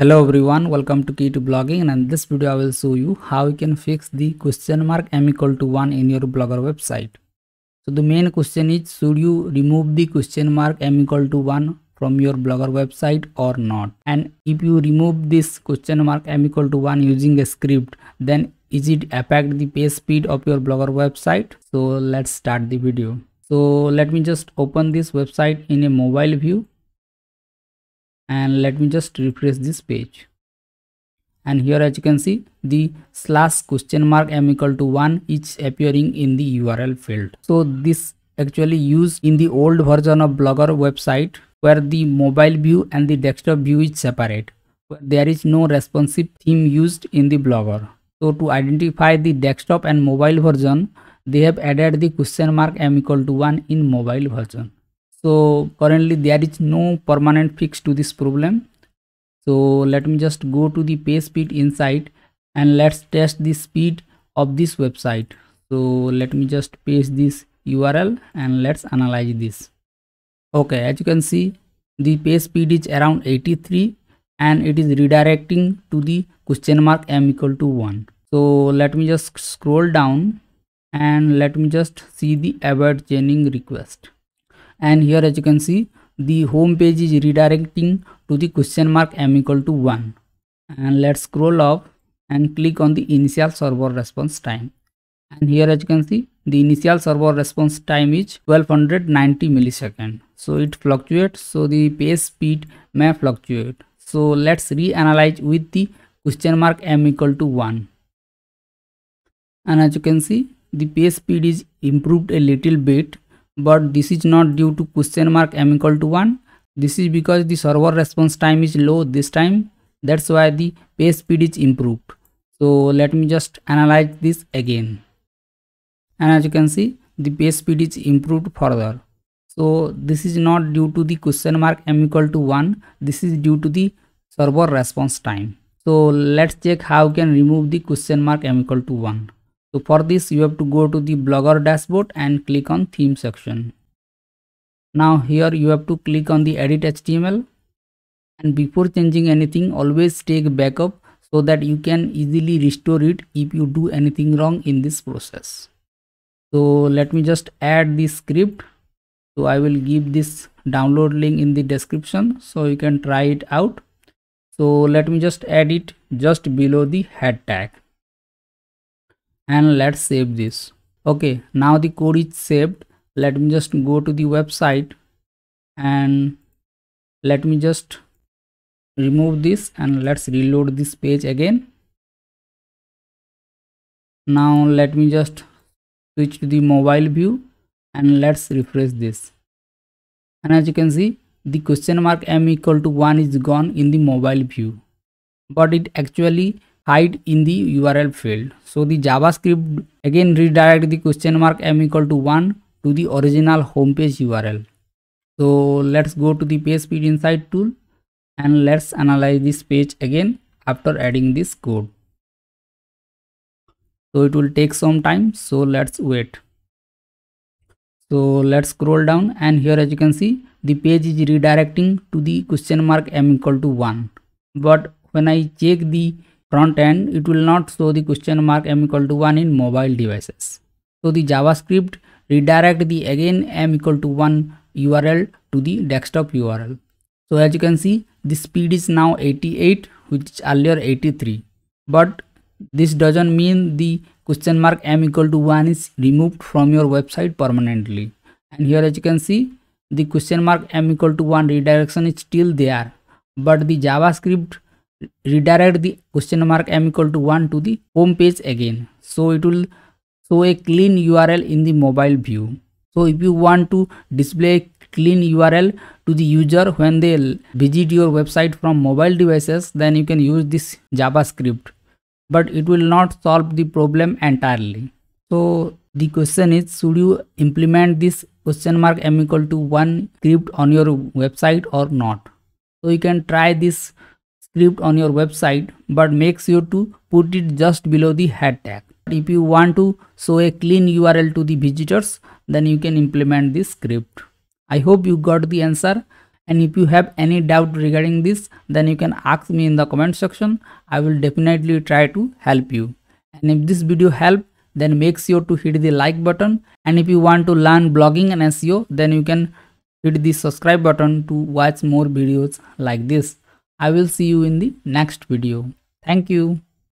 Hello everyone, welcome to Key2Blogging and in this video I will show you how you can fix the question mark m equal to 1 in your Blogger website. So the main question is should you remove the question mark m equal to 1 from your Blogger website or not and if you remove this question mark m equal to 1 using a script then is it affect the page speed of your Blogger website? So let's start the video. So let me just open this website in a mobile view and let me just refresh this page. And here as you can see the slash question mark m equal to 1 is appearing in the url field. So this actually used in the old version of blogger website where the mobile view and the desktop view is separate. Where there is no responsive theme used in the blogger. So to identify the desktop and mobile version they have added the question mark m equal to 1 in mobile version so currently there is no permanent fix to this problem. So let me just go to the page speed insight and let's test the speed of this website. So let me just paste this url and let's analyze this. Okay as you can see the page speed is around 83 and it is redirecting to the question mark m equal to 1 so let me just scroll down and let me just see the avoid chaining request and here as you can see the home page is redirecting to the question mark m equal to 1 and let's scroll up and click on the initial server response time. And here as you can see the initial server response time is 1290 millisecond. So it fluctuates. So the page speed may fluctuate. So let's reanalyze with the question mark m equal to 1 and as you can see the page speed is improved a little bit but this is not due to question mark m equal to 1 this is because the server response time is low this time. That's why the page speed is improved. So let me just analyze this again. And as you can see the page speed is improved further. So this is not due to the question mark m equal to 1 this is due to the server response time. So let's check how we can remove the question mark m equal to 1 so for this you have to go to the blogger dashboard and click on theme section. Now here you have to click on the edit HTML and before changing anything always take backup so that you can easily restore it if you do anything wrong in this process. So let me just add the script. So I will give this download link in the description so you can try it out. So let me just add it just below the head tag and let's save this. Okay now the code is saved. Let me just go to the website and let me just remove this and let's reload this page again. Now let me just switch to the mobile view and let's refresh this. And as you can see the question mark m equal to 1 is gone in the mobile view. But it actually hide in the url field. So the javascript again redirect the question mark m equal to 1 to the original homepage url so let's go to the page speed insight tool and let's analyze this page again after adding this code. So it will take some time. So let's wait. So let's scroll down and here as you can see the page is redirecting to the question mark m equal to 1 but when i check the front end it will not show the question mark m equal to 1 in mobile devices. So the javascript redirect the again m equal to 1 url to the desktop url so as you can see the speed is now 88 which earlier 83 but this doesn't mean the question mark m equal to 1 is removed from your website permanently. And here as you can see the question mark m equal to 1 redirection is still there. But the javascript redirect the question mark m equal to 1 to the home page again. So it will show a clean url in the mobile view. So if you want to display a clean url to the user when they visit your website from mobile devices then you can use this javascript. But it will not solve the problem entirely. So the question is should you implement this question mark m equal to 1 script on your website or not? So you can try this script on your website but make sure to put it just below the head tag. If you want to show a clean URL to the visitors then you can implement this script. I hope you got the answer. And if you have any doubt regarding this then you can ask me in the comment section. I will definitely try to help you. And if this video helped then make sure to hit the like button. And if you want to learn blogging and seo then you can hit the subscribe button to watch more videos like this i will see you in the next video. Thank you